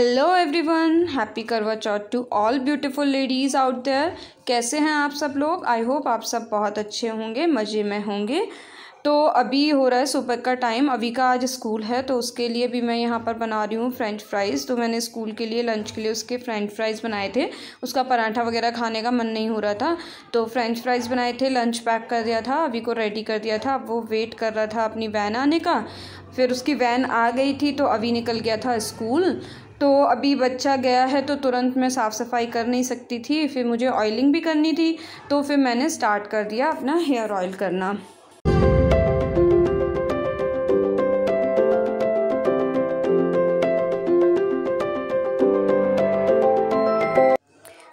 Hello everyone happy Karva Chauth to all beautiful ladies out there कैसे हैं आप सब लोग? आई होप आप सब बहुत अच्छे होंगे, मज़े में होंगे। तो अभी हो रहा है सुबह का टाइम अभी का आज स्कूल है तो उसके लिए भी मैं यहाँ पर बना रही हूँ फ्रेंच फ्राइज़ तो मैंने स्कूल के लिए लंच के लिए उसके फ्रेंच फ्राइज़ बनाए थे। उसका पराठा वगैरह खाने का मन नहीं हो रहा था। तो फ्रेंच फ्राइज़ बनाए थे लंच पैक कर दिया था, अभी को रेडी कर दिया था। अब वो वेट कर रहा था अपनी वैन आने का। फिर उसकी वैन आ गई थी तो अभी निकल गया था स्कूल तो अभी बच्चा गया है तो तुरंत मैं साफ़ सफ़ाई कर नहीं सकती थी, फिर मुझे ऑयलिंग भी करनी थी तो फिर मैंने स्टार्ट कर दिया अपना हेयर ऑयल करना।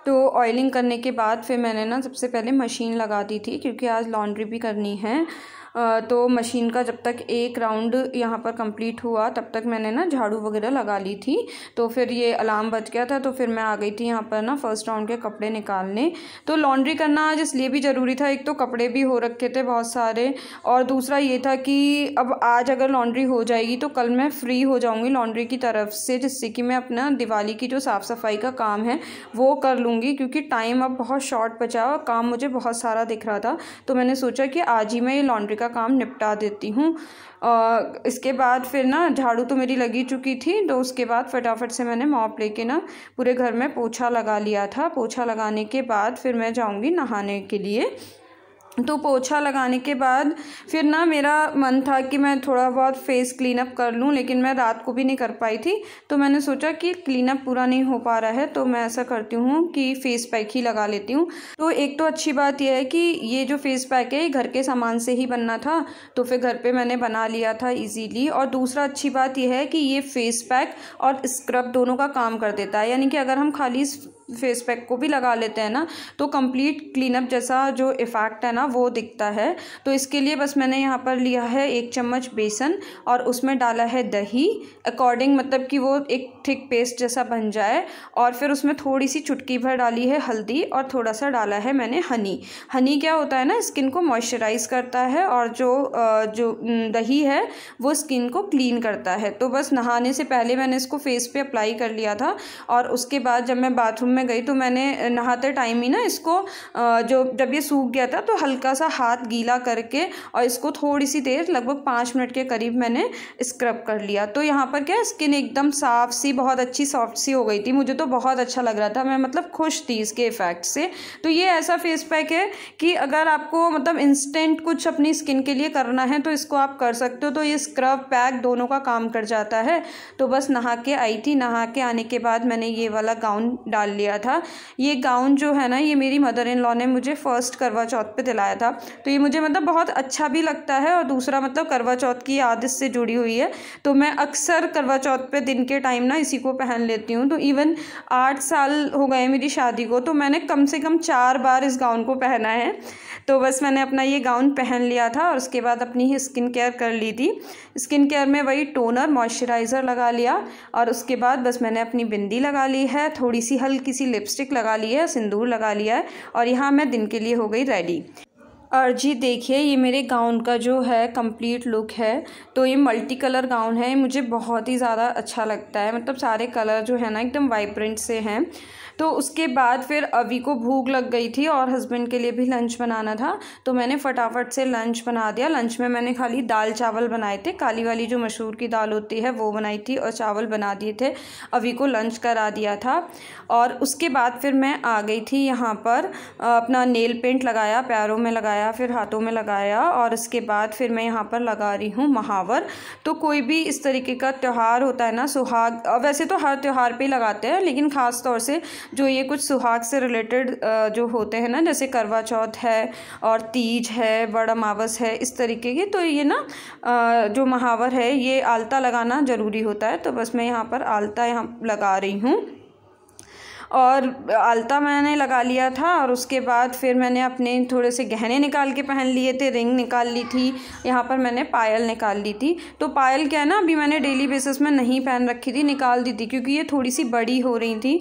तो ऑयलिंग करने के बाद फिर मैंने ना सबसे पहले मशीन लगा दी थी, क्योंकि आज लॉन्ड्री भी करनी है। तो मशीन का जब तक एक राउंड यहाँ पर कंप्लीट हुआ, तब तक मैंने ना झाड़ू वगैरह लगा ली थी। तो फिर ये अलार्म बज गया था तो फिर मैं आ गई थी यहाँ पर ना फ़र्स्ट राउंड के कपड़े निकालने। तो लॉन्ड्री करना आज इसलिए भी ज़रूरी था, एक तो कपड़े भी हो रखे थे बहुत सारे, और दूसरा ये था कि अब आज अगर लॉन्ड्री हो जाएगी तो कल मैं फ्री हो जाऊँगी लॉन्ड्री की तरफ़ से, जिससे कि मैं अपना दिवाली की जो साफ़ सफ़ाई का काम है, वो कर लूँगी, क्योंकि टाइम अब बहुत शॉर्ट बचा और काम मुझे बहुत सारा दिख रहा था। तो मैंने सोचा कि आज ही मैं ये लॉन्ड्री का काम निपटा देती हूँ। इसके बाद फिर ना झाड़ू तो मेरी लगी चुकी थी तो उसके बाद फटाफट से मैंने मॉप लेके ना पूरे घर में पोछा लगा लिया था। पोछा लगाने के बाद फिर मैं जाऊँगी नहाने के लिए। तो पोछा लगाने के बाद फिर ना मेरा मन था कि मैं थोड़ा बहुत फेस क्लीन अप कर लूँ, लेकिन मैं रात को भी नहीं कर पाई थी। तो मैंने सोचा कि क्लीन अप पूरा नहीं हो पा रहा है तो मैं ऐसा करती हूँ कि फ़ेस पैक ही लगा लेती हूँ। तो एक तो अच्छी बात यह है कि ये जो फेस पैक है, ये घर के सामान से ही बनना था तो फिर घर पर मैंने बना लिया था ईजीली और दूसरा अच्छी बात यह है कि ये फेस पैक और स्क्रब दोनों का काम कर देता है। यानी कि अगर हम खाली फेस पैक को भी लगा लेते हैं ना तो कंप्लीट क्लीनअप जैसा जो इफ़ेक्ट है ना, वो दिखता है। तो इसके लिए बस मैंने यहाँ पर लिया है एक चम्मच बेसन और उसमें डाला है दही। अकॉर्डिंग मतलब कि वो एक थिक पेस्ट जैसा बन जाए और फिर उसमें थोड़ी सी चुटकी भर डाली है हल्दी और थोड़ा सा डाला है मैंने हनी हनी क्या होता है ना स्किन को मॉइस्चराइज करता है और जो जो दही है, वो स्किन को क्लीन करता है। तो बस नहाने से पहले मैंने इसको फेस पे अप्लाई कर लिया था और उसके बाद जब मैं बाथरूम में गई तो मैंने नहाते टाइम ही ना इसको जो, जब ये सूख गया था तो हल्का सा हाथ गीला करके और इसको थोड़ी सी देर, लगभग पाँच मिनट के करीब मैंने स्क्रब कर लिया। तो यहाँ पर क्या स्किन एकदम साफ़ सी, बहुत अच्छी सॉफ्ट सी हो गई थी। मुझे तो बहुत अच्छा लग रहा था, मैं मतलब खुश थी इसके इफ़ेक्ट से। तो ये ऐसा फेस पैक है कि अगर आपको मतलब इंस्टेंट कुछ अपनी स्किन के लिए करना है तो इसको आप कर सकते हो। तो ये स्क्रब पैक दोनों का काम कर जाता है। तो बस नहा के आई थी, नहा के आने के बाद मैंने ये वाला गाउन डाल लिया। दिया था। ये गाउन जो है ना, ये मेरी मदर इन लॉ ने मुझे फ़र्स्ट करवा चौथ पे दिलाया था। तो ये मुझे मतलब बहुत अच्छा भी लगता है और दूसरा मतलब करवा चौथ की आदत से जुड़ी हुई है। तो मैं अक्सर करवा चौथ पे दिन के टाइम ना इसी को पहन लेती हूँ। तो इवन आठ साल हो गए मेरी शादी को तो मैंने कम से कम चार बार इस गाउन को पहना है। तो बस मैंने अपना ये गाउन पहन लिया था और उसके बाद अपनी ही स्किन केयर कर ली थी। स्किन केयर में वही टोनर मॉइस्चराइज़र लगा लिया और उसके बाद बस मैंने अपनी बिंदी लगा ली है। थोड़ी सी हल्की सी लिपस्टिक लगा ली है, सिंदूर लगा लिया है और यहाँ मैं दिन के लिए हो गई रेडी और जी देखिए, ये मेरे गाउन का जो है कंप्लीट लुक है तो ये मल्टी कलर गाउन है मुझे बहुत ही ज़्यादा अच्छा लगता है। मतलब सारे कलर जो है ना, एकदम वाइब्रेंट से हैं। तो उसके बाद फिर अभी को भूख लग गई थी और हस्बैंड के लिए भी लंच बनाना था तो मैंने फटाफट से लंच बना दिया। लंच में मैंने खाली दाल चावल बनाए थे। काली वाली जो मशहूर की दाल होती है, वो बनाई थी और चावल बना दिए थे। अभी को लंच करा दिया था। और उसके बाद फिर मैं आ गई थी यहाँ पर अपना नेल पेंट लगाया, पैरों में लगाया फिर हाथों में लगाया और इसके बाद फिर मैं यहाँ पर लगा रही हूँ महावर। तो कोई भी इस तरीके का त्यौहार होता है ना, सुहाग वैसे तो हर त्यौहार पे लगाते हैं, लेकिन ख़ास तौर से जो ये कुछ सुहाग से रिलेटेड जो होते हैं ना, जैसे करवा चौथ है और तीज है बड़ा मावस है, इस तरीके के तो ये ना जो महावर है, ये आलता लगाना ज़रूरी होता है। तो बस मैं यहाँ पर आलता यहाँ लगा रही हूँ। और आलता मैंने लगा लिया था और उसके बाद फिर मैंने अपने थोड़े से गहने निकाल के पहन लिए थे, रिंग निकाल ली थी, यहाँ पर मैंने पायल निकाल ली थी। तो पायल क्या है ना, अभी मैंने डेली बेसिस में नहीं पहन रखी थी, निकाल दी थी, क्योंकि ये थोड़ी सी बड़ी हो रही थी।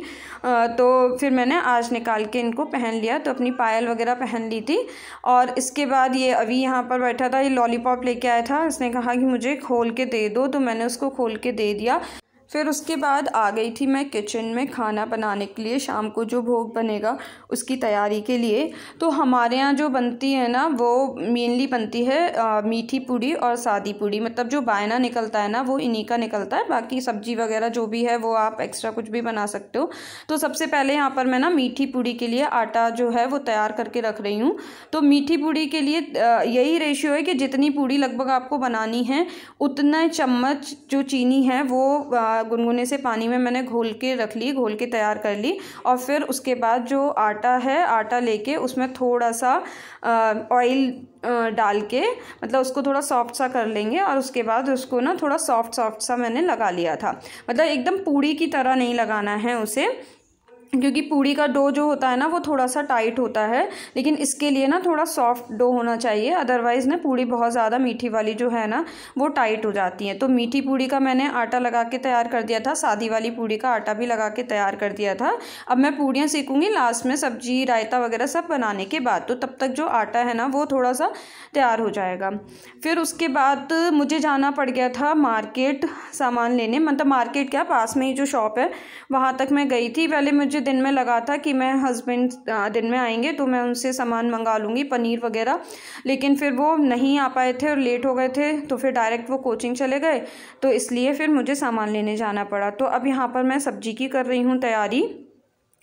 तो फिर मैंने आज निकाल के इनको पहन लिया तो अपनी पायल वगैरह पहन ली थी। और इसके बाद ये अभी यहाँ पर बैठा था, ये लॉलीपॉप लेके आया था, उसने कहा कि मुझे खोल के दे दो तो मैंने उसको खोल के दे दिया। फिर उसके बाद आ गई थी मैं किचन में खाना बनाने के लिए शाम को जो भोग बनेगा उसकी तैयारी के लिए। तो हमारे यहाँ जो बनती है ना वो मेनली बनती है आ, मीठी पूड़ी और सादी पूड़ी। मतलब जो बायना निकलता है ना वो इन्हीं का निकलता है। बाकी सब्ज़ी वगैरह जो भी है वो आप एक्स्ट्रा कुछ भी बना सकते हो। तो सबसे पहले यहाँ पर मैं ना मीठी पूड़ी के लिए आटा जो है वो तैयार करके रख रही हूँ। तो मीठी पूड़ी के लिए यही रेशियो है कि जितनी पूड़ी लगभग आपको बनानी है उतना चम्मच जो चीनी है वो गुनगुने से पानी में मैंने घोल के रख ली, घोल के तैयार कर ली और फिर उसके बाद जो आटा है, आटा लेके उसमें थोड़ा सा ऑयल डाल के मतलब उसको थोड़ा सॉफ्ट सा कर लेंगे और उसके बाद उसको ना थोड़ा सॉफ्ट सॉफ्ट सा मैंने लगा लिया था। मतलब एकदम पूड़ी की तरह नहीं लगाना है उसे। क्योंकि पूड़ी का डो जो होता है ना, वो थोड़ा सा टाइट होता है, लेकिन इसके लिए ना थोड़ा सॉफ्ट डो होना चाहिए अदरवाइज़ ना पूड़ी बहुत ज़्यादा मीठी वाली जो है ना, वो टाइट हो जाती है। तो मीठी पूड़ी का मैंने आटा लगा के तैयार कर दिया था, सादी वाली पूड़ी का आटा भी लगा के तैयार कर दिया था। अब मैं पूड़ियाँ सीखूँगी लास्ट में सब्ज़ी, रायता वगैरह सब बनाने के बाद तो तब तक जो आटा है ना, वो थोड़ा सा तैयार हो जाएगा। फिर उसके बाद मुझे जाना पड़ गया था मार्केट सामान लेने मतलब मार्केट क्या, पास में ही जो शॉप है, वहाँ तक मैं गई थी। पहले मुझे दिन में लगा था कि मैं हस्बैंड दिन में आएँगे तो मैं उनसे सामान मंगा लूँगी, पनीर वगैरह। लेकिन फिर वो नहीं आ पाए थे और लेट हो गए थे तो फिर डायरेक्ट वो कोचिंग चले गए। तो इसलिए फिर मुझे सामान लेने जाना पड़ा। तो अब यहाँ पर मैं सब्ज़ी की कर रही हूँ तैयारी।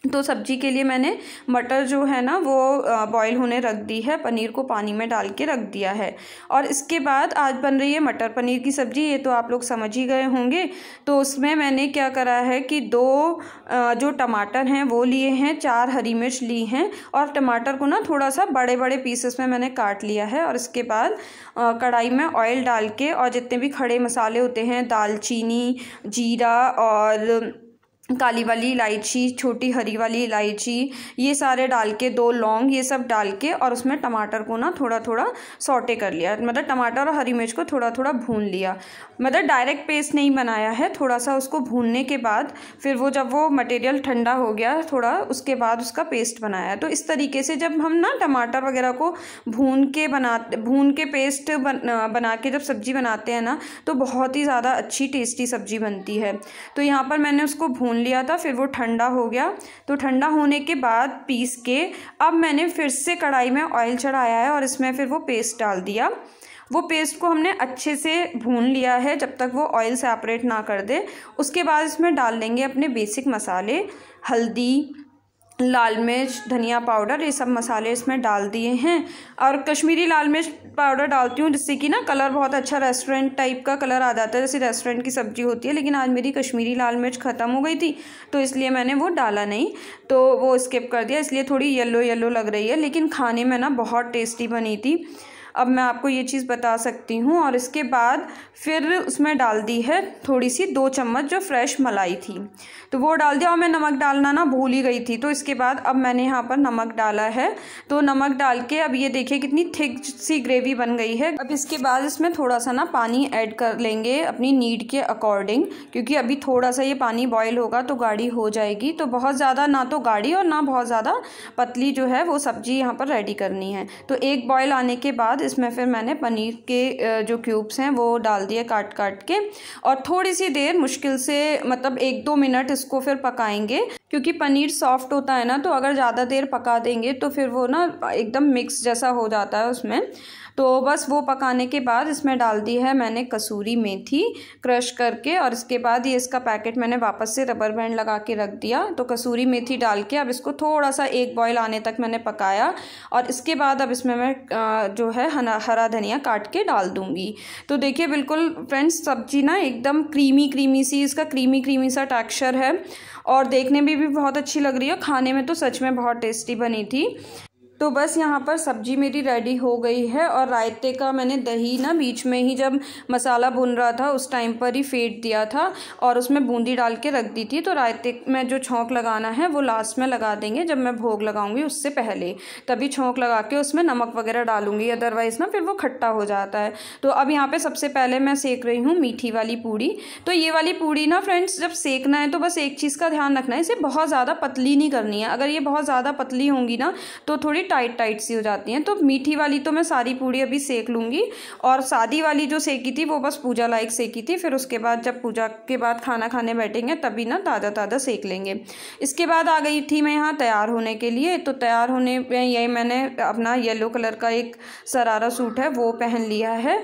तो सब्ज़ी के लिए मैंने मटर जो है ना, वो बॉईल होने रख दी है। पनीर को पानी में डाल के रख दिया है। और इसके बाद आज बन रही है मटर पनीर की सब्ज़ी। ये तो आप लोग समझ ही गए होंगे। तो उसमें मैंने क्या करा है कि दो जो टमाटर हैं, वो लिए हैं। चार हरी मिर्च ली हैं। और टमाटर को ना थोड़ा सा बड़े बड़े पीसेस में मैंने काट लिया है। और इसके बाद कढ़ाई में ऑयल डाल के और जितने भी खड़े मसाले होते हैं, दालचीनी, जीरा और काली वाली इलायची छोटी हरी वाली इलायची ये सारे डाल के दो लौंग ये सब डाल के और उसमें टमाटर को ना थोड़ा थोड़ा सॉटे कर लिया। मतलब टमाटर और हरी मिर्च को थोड़ा थोड़ा भून लिया। मतलब डायरेक्ट पेस्ट नहीं बनाया है थोड़ा सा उसको भूनने के बाद फिर वो जब वो मटेरियल ठंडा हो गया थोड़ा उसके बाद उसका पेस्ट बनाया। तो इस तरीके से जब हम ना टमाटर वगैरह को भून के बना भून के पेस्ट बन, बना के जब सब्ज़ी बनाते हैं ना तो बहुत ही ज़्यादा अच्छी टेस्टी सब्ज़ी बनती है। तो यहाँ पर मैंने उसको भून लिया था, फिर वो ठंडा हो गया। तो ठंडा होने के बाद पीस के अब मैंने फिर से कढ़ाई में ऑयल चढ़ाया है और इसमें फिर वो पेस्ट डाल दिया। वो पेस्ट को हमने अच्छे से भून लिया है जब तक वो ऑयल सेपरेट ना कर दे। उसके बाद इसमें डाल देंगे अपने बेसिक मसाले, हल्दी लाल मिर्च, धनिया पाउडर, ये सब मसाले इसमें डाल दिए हैं। और कश्मीरी लाल मिर्च पाउडर डालती हूँ जिससे कि ना कलर बहुत अच्छा रेस्टोरेंट टाइप का कलर आ जाता है। जैसे रेस्टोरेंट की सब्ज़ी होती है, लेकिन आज मेरी कश्मीरी लाल मिर्च ख़त्म हो गई थी तो इसलिए मैंने वो डाला नहीं। तो वो स्किप कर दिया, इसलिए थोड़ी येल्लो येल्लो लग रही है, लेकिन खाने में ना बहुत टेस्टी बनी थी। अब मैं आपको ये चीज़ बता सकती हूँ और इसके बाद फिर उसमें डाल दी है थोड़ी सी दो चम्मच जो फ्रेश मलाई थी। तो वो डाल दिया और मैं नमक डालना ना भूल ही गई थी। तो इसके बाद अब मैंने यहाँ पर नमक डाला है। तो नमक डाल के अब ये देखिए कितनी थिक सी ग्रेवी बन गई है। अब इसके बाद इसमें थोड़ा सा ना पानी ऐड कर लेंगे अपनी नीड के अकॉर्डिंग, क्योंकि अभी थोड़ा सा ये पानी बॉयल होगा तो गाढ़ी हो जाएगी। तो बहुत ज़्यादा ना तो गाढ़ी और ना बहुत ज़्यादा पतली जो है वो सब्ज़ी यहाँ पर रेडी करनी है। तो एक बॉयल आने के बाद इसमें फिर मैंने पनीर के जो क्यूब्स हैं, वो डाल दिए काट काट के। और थोड़ी सी देर मुश्किल से मतलब एक दो मिनट इसको फिर पकाएँगे, क्योंकि पनीर सॉफ्ट होता है ना तो अगर ज़्यादा देर पका देंगे तो फिर वो ना एकदम मिक्स जैसा हो जाता है उसमें। तो बस वो पकाने के बाद इसमें डाल दी है मैंने कसूरी मेथी क्रश करके और इसके बाद ये इसका पैकेट मैंने वापस से रबर बैंड लगा के रख दिया। तो कसूरी मेथी डाल के अब इसको थोड़ा सा एक बॉयल आने तक मैंने पकाया और इसके बाद अब इसमें मैं जो है हरा धनिया काट के डाल दूँगी। तो देखिए बिल्कुल फ्रेंड्स सब्ज़ी ना एकदम क्रीमी क्रीमी सी, इसका क्रीमी क्रीमी सा टेक्स्चर है और देखने में भी बहुत अच्छी लग रही है। खाने में तो सच में बहुत टेस्टी बनी थी। तो बस यहाँ पर सब्ज़ी मेरी रेडी हो गई है और रायते का मैंने दही ना बीच में ही जब मसाला भुन रहा था, उस टाइम पर ही फेंट दिया था और उसमें बूंदी डाल के रख दी थी। तो रायते में जो छोंक लगाना है, वो लास्ट में लगा देंगे जब मैं भोग लगाऊँगी उससे पहले। तभी छोंक लगा के उसमें नमक वगैरह डालूँगी अदरवाइज़ ना फिर वो खट्टा हो जाता है। तो अब यहाँ पर सबसे पहले मैं सेक रही हूँ मीठी वाली पूड़ी। तो ये वाली पूड़ी ना फ्रेंड्स जब सेकना है तो बस एक चीज़ का ध्यान रखना है, इसे बहुत ज़्यादा पतली नहीं करनी है। अगर ये बहुत ज़्यादा पतली होंगी ना तो थोड़ी टाइट टाइट सी हो जाती हैं। तो मीठी वाली तो मैं सारी पूड़ी अभी सेक लूँगी। और सादी वाली जो सेकी थी, वो बस पूजा लायक सेकी थी। फिर उसके बाद जब पूजा के बाद खाना खाने बैठेंगे, तभी ना ताज़ा ताज़ा सेक लेंगे। इसके बाद आ गई थी मैं यहाँ तैयार होने के लिए। तो तैयार होने में यही मैंने अपना येलो कलर का एक सरारा सूट है, वो पहन लिया है।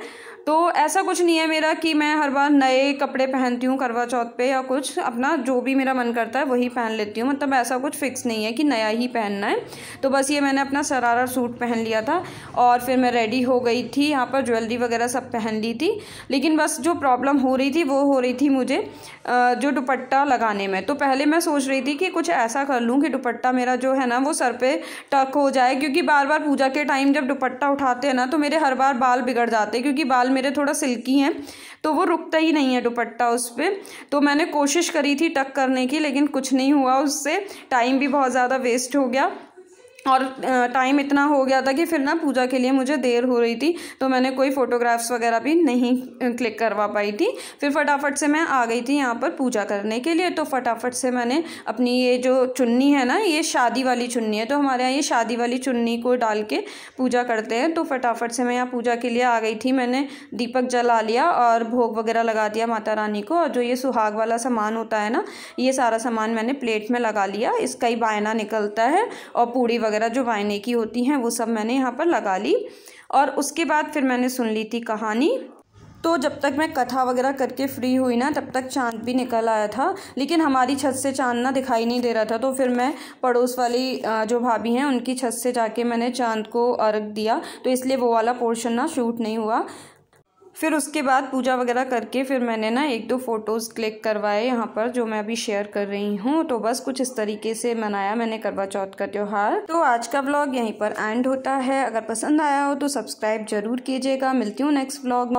तो ऐसा कुछ नहीं है मेरा कि मैं हर बार नए कपड़े पहनती हूँ करवा चौथ पे या कुछ। अपना जो भी मेरा मन करता है वही पहन लेती हूँ। मतलब ऐसा कुछ फिक्स नहीं है कि नया ही पहनना है। तो बस ये मैंने अपना सरारा सूट पहन लिया था और फिर मैं रेडी हो गई थी। यहाँ पर ज्वेलरी वगैरह सब पहन ली थी। लेकिन बस जो प्रॉब्लम हो रही थी वो हो रही थी मुझे जो दुपट्टा लगाने में। तो पहले मैं सोच रही थी कि कुछ ऐसा कर लूँ कि दुपट्टा मेरा जो है ना वो सर पे टक हो जाए। क्योंकि बार बार पूजा के टाइम जब दुपट्टा उठाते हैं ना तो मेरे हर बार बाल बिगड़ जाते हैं। क्योंकि बाल मेरे थोड़ा सिल्की हैं तो वो रुकता ही नहीं है दुपट्टा उस पर तो मैंने कोशिश करी थी टक करने की, लेकिन कुछ नहीं हुआ, उससे टाइम भी बहुत ज़्यादा वेस्ट हो गया। और टाइम इतना हो गया था कि फिर ना पूजा के लिए मुझे देर हो रही थी तो मैंने कोई फ़ोटोग्राफ्स वगैरह भी नहीं क्लिक करवा पाई थी। फिर फटाफट से मैं आ गई थी यहाँ पर पूजा करने के लिए तो फटाफट से मैंने अपनी ये जो चुन्नी है ना, ये शादी वाली चुन्नी है तो हमारे यहाँ ये शादी वाली चुन्नी को डाल के पूजा करते हैं तो फटाफट से मैं यहाँ पूजा के लिए आ गई थी। मैंने दीपक जला लिया और भोग वगैरह लगा दिया माता रानी को, और जो ये सुहाग वाला सामान होता है ना, ये सारा सामान मैंने प्लेट में लगा लिया, इसका ही बायना निकलता है, और पूड़ी वगैरह जो वायने की होती हैं, वो सब मैंने यहाँ पर लगा ली और उसके बाद फिर मैंने सुन ली थी कहानी। तो जब तक मैं कथा वगैरह करके फ्री हुई ना, तब तक चाँद भी निकल आया था, लेकिन हमारी छत से चाँद ना दिखाई नहीं दे रहा था तो फिर मैं पड़ोस वाली जो भाभी हैं, उनकी छत से जाके मैंने चाँद को अर्घ दिया तो इसलिए वो वाला पोर्शन ना शूट नहीं हुआ। फिर उसके बाद पूजा वगैरह करके फिर मैंने ना एक दो फ़ोटोज़ क्लिक करवाए यहाँ पर, जो मैं अभी शेयर कर रही हूँ। तो बस कुछ इस तरीके से मनाया मैंने करवा चौथ का त्यौहार। तो आज का ब्लॉग यहीं पर एंड होता है। अगर पसंद आया हो तो सब्सक्राइब ज़रूर कीजिएगा। मिलती हूँ नेक्स्ट व्लॉग